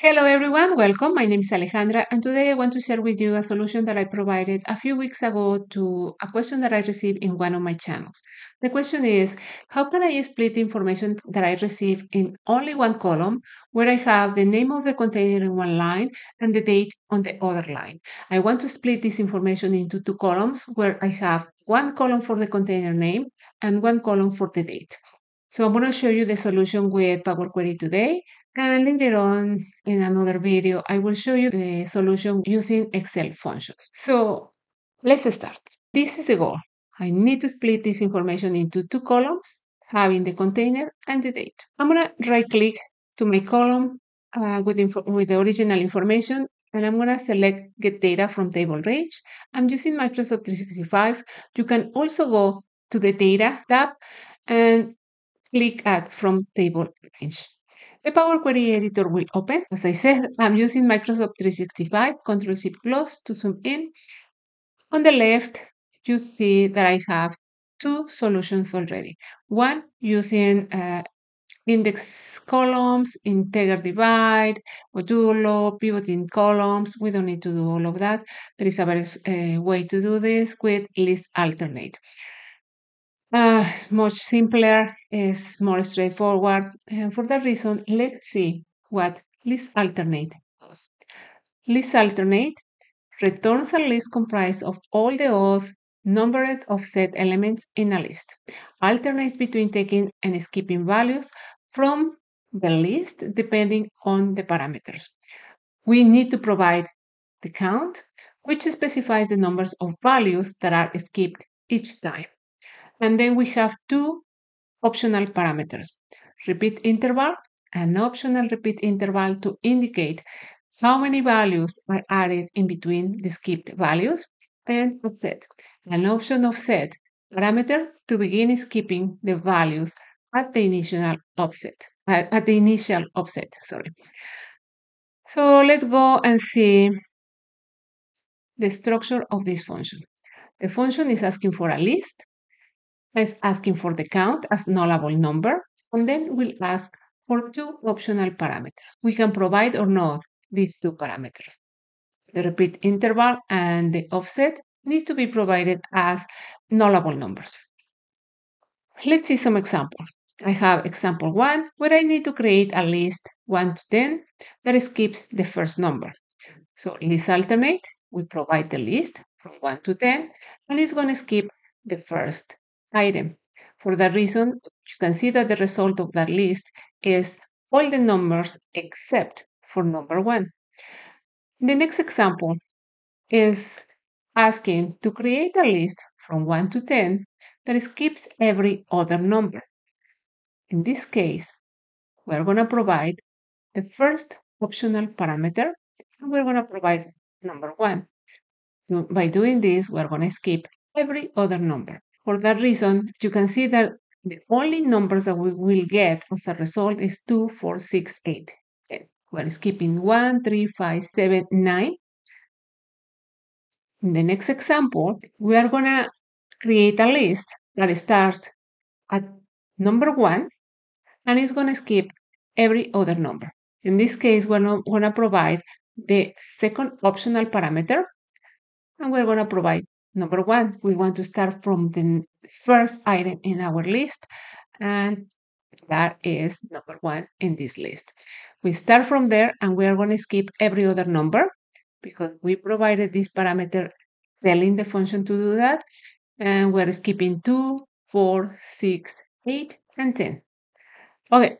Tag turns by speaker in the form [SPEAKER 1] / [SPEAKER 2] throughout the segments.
[SPEAKER 1] Hello everyone, welcome. My name is Alejandra and today I want to share with you a solution that I provided a few weeks ago to a question that I received in one of my channels. The question is, how can I split information that I receive in only one column where I have the name of the container in one line and the date on the other line? I want to split this information into two columns where I have one column for the container name and one column for the date. So I'm going to show you the solution with Power Query today and later on in another video, I will show you the solution using Excel functions. So let's start. This is the goal. I need to split this information into two columns, having the container and the date. I'm going to right click to my column uh, with, with the original information and I'm going to select get data from table range. I'm using Microsoft 365. You can also go to the data tab and click add from table range. The Power Query editor will open. As I said, I'm using Microsoft 365, Control C plus to zoom in. On the left, you see that I have two solutions already. One using uh, index columns, integer divide, modulo, pivoting columns. We don't need to do all of that. There is a better uh, way to do this with list alternate. Uh, much simpler, is more straightforward. And for that reason, let's see what list alternate does. List alternate returns a list comprised of all the odd numbered offset elements in a list. Alternates between taking and skipping values from the list depending on the parameters. We need to provide the count, which specifies the numbers of values that are skipped each time. And then we have two optional parameters, repeat interval and optional repeat interval to indicate how many values are added in between the skipped values and offset. An option offset parameter to begin skipping the values at the initial offset, at the initial offset, sorry. So let's go and see the structure of this function. The function is asking for a list is asking for the count as nullable number, and then we'll ask for two optional parameters. We can provide or not these two parameters. The repeat interval and the offset needs to be provided as nullable numbers. Let's see some examples. I have example one where I need to create a list 1 to 10 that skips the first number. So list alternate, we provide the list from 1 to 10 and it's going to skip the first item. For that reason, you can see that the result of that list is all the numbers except for number one. The next example is asking to create a list from 1 to 10 that skips every other number. In this case, we're going to provide the first optional parameter, and we're going to provide number 1. By doing this, we're going to skip every other number. For that reason, you can see that the only numbers that we will get as a result is 2, 4, 6, 8, 10. We're skipping 1, 3, 5, 7, 9. In the next example, we are going to create a list that starts at number 1 and is going to skip every other number. In this case, we're going to provide the second optional parameter and we're going to provide Number one, we want to start from the first item in our list, and that is number one in this list. We start from there and we are going to skip every other number because we provided this parameter telling the function to do that. And we're skipping 2, 4, 6, 8, and 10. Okay,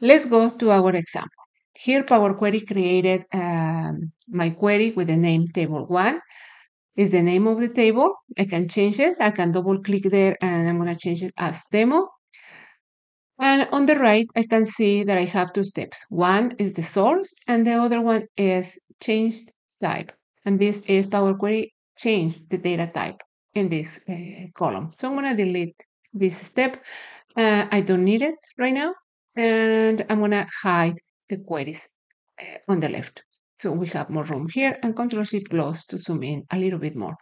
[SPEAKER 1] let's go to our example. Here, Power Query created um, my query with the name table1 is the name of the table. I can change it. I can double click there and I'm going to change it as demo. And on the right, I can see that I have two steps. One is the source and the other one is change type. And this is Power Query change the data type in this uh, column. So I'm going to delete this step. Uh, I don't need it right now. And I'm going to hide the queries uh, on the left. So we have more room here and Control Shift plus to zoom in a little bit more.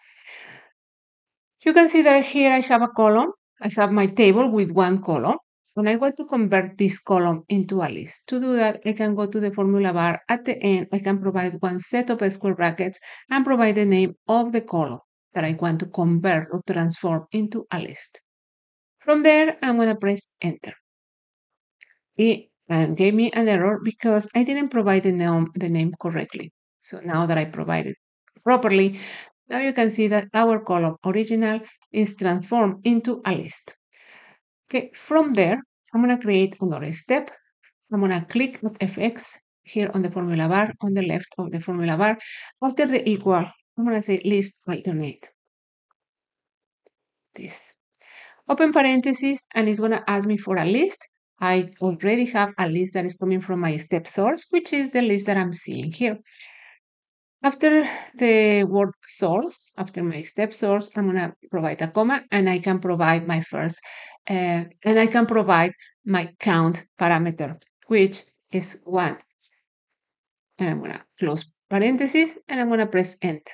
[SPEAKER 1] You can see that here I have a column. I have my table with one column and I want to convert this column into a list. To do that, I can go to the formula bar. At the end, I can provide one set of square brackets and provide the name of the column that I want to convert or transform into a list. From there, I'm going to press enter. And gave me an error because I didn't provide the name, the name correctly. So now that I provided properly, now you can see that our column original is transformed into a list. Okay, from there, I'm going to create another step. I'm going to click FX here on the formula bar on the left of the formula bar. After the equal, I'm going to say list alternate. This. Open parentheses, and it's going to ask me for a list. I already have a list that is coming from my step source, which is the list that I'm seeing here. After the word source, after my step source, I'm going to provide a comma and I can provide my first, uh, and I can provide my count parameter, which is one. And I'm going to close parentheses and I'm going to press enter.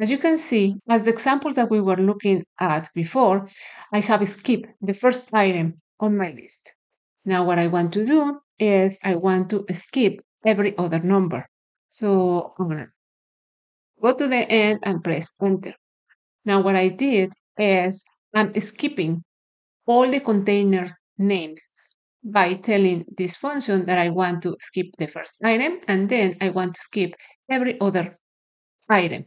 [SPEAKER 1] As you can see, as the example that we were looking at before, I have skipped the first item on my list. Now what I want to do is I want to skip every other number. So I'm to go to the end and press enter. Now what I did is I'm skipping all the container names by telling this function that I want to skip the first item and then I want to skip every other item.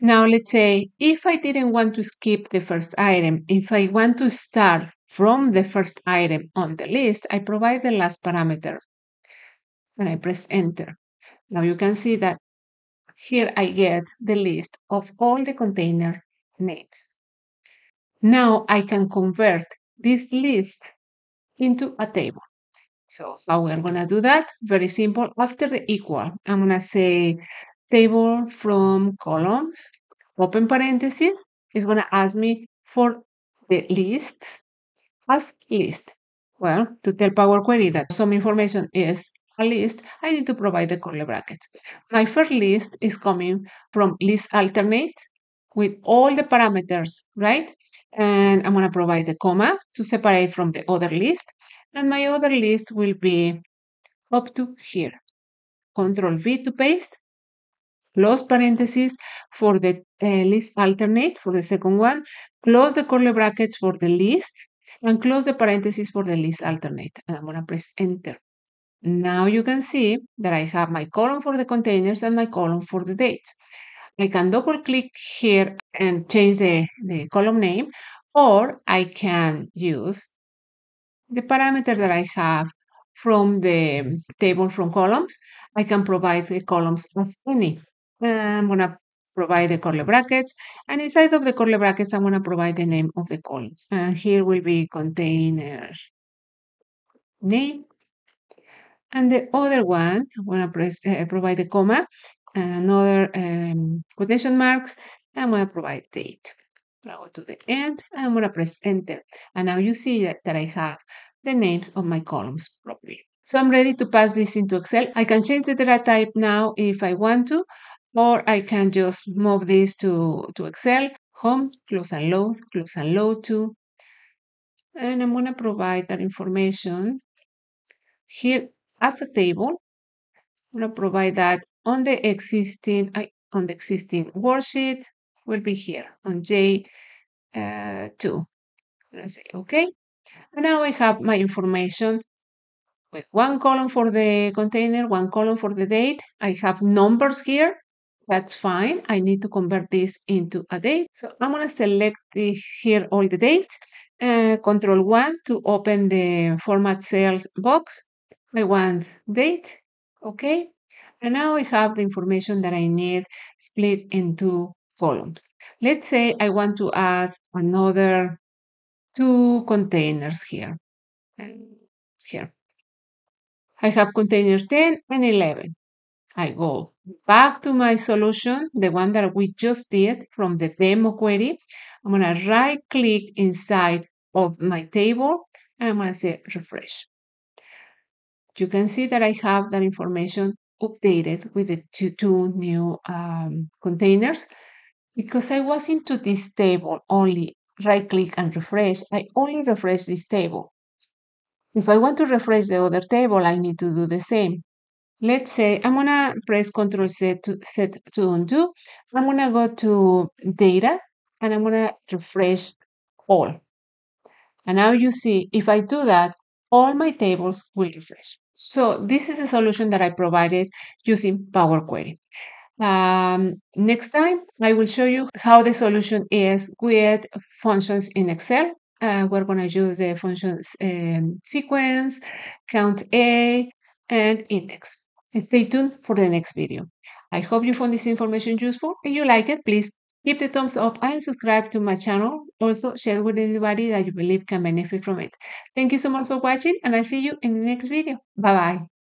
[SPEAKER 1] Now let's say if I didn't want to skip the first item, if I want to start from the first item on the list, I provide the last parameter and I press enter. Now you can see that here I get the list of all the container names. Now I can convert this list into a table. So how we're going to do that? Very simple. After the equal, I'm going to say table from columns, open parentheses. It's going to ask me for the list as list. Well, to tell Power Query that some information is a list, I need to provide the curly brackets. My first list is coming from list alternate with all the parameters, right? And I'm going to provide the comma to separate from the other list. And my other list will be up to here. Control V to paste. Close parentheses for the uh, list alternate for the second one. Close the curly brackets for the list and close the parentheses for the list alternate. And I'm going to press enter. Now you can see that I have my column for the containers and my column for the dates. I can double click here and change the, the column name, or I can use the parameter that I have from the table from columns. I can provide the columns as any. I'm going to provide the curly brackets, and inside of the curly brackets, I'm going to provide the name of the columns. And here will be container name and the other one, I'm going to press, uh, provide a comma and another um, quotation marks. I'm going to provide date. I go to the end and I'm going to press enter. And now you see that, that I have the names of my columns properly. So I'm ready to pass this into Excel. I can change the data type now if I want to, or I can just move this to, to Excel, home, close and load, close and load to. And I'm going to provide that information here as a table. I'm going to provide that on the existing on the existing worksheet will be here on J2. Uh, I say OK. And now I have my information with one column for the container, one column for the date. I have numbers here. That's fine. I need to convert this into a date. So I'm going to select the, here all the dates. Uh, control 1 to open the format cells box. I want date, okay? And now I have the information that I need split into columns. Let's say I want to add another two containers here. And Here. I have container 10 and 11. I go back to my solution, the one that we just did from the demo query. I'm going to right click inside of my table and I'm going to say refresh you can see that I have that information updated with the two, two new um, containers. Because I was into this table only right click and refresh, I only refresh this table. If I want to refresh the other table, I need to do the same. Let's say I'm gonna press Control Z to set to undo. I'm gonna go to data and I'm gonna refresh all. And now you see, if I do that, all my tables will refresh. So this is the solution that I provided using Power Query. Um, next time, I will show you how the solution is with functions in Excel. Uh, we're going to use the functions um, sequence, count A, and index. And stay tuned for the next video. I hope you found this information useful. If you like it, please give the thumbs up and subscribe to my channel. Also, share with anybody that you believe can benefit from it. Thank you so much for watching, and I'll see you in the next video. Bye-bye.